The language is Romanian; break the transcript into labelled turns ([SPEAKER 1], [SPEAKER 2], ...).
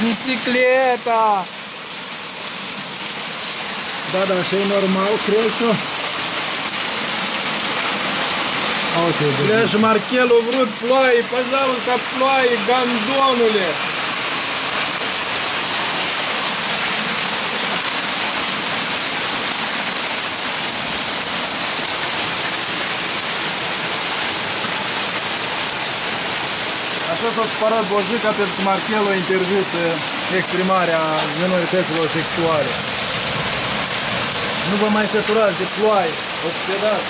[SPEAKER 1] Bicicleta!
[SPEAKER 2] Da, dar așa e normal, crezi tu?
[SPEAKER 1] Uite,
[SPEAKER 2] Bля, și Marchelul vrut ploaie, păzausta ploaie, gandonule! Așa s-a supărat Bojica pentru că Marchelul a interzis uh, exprimarea minorităților sexuale. Nu vă mai săturați de ploaie, obsedați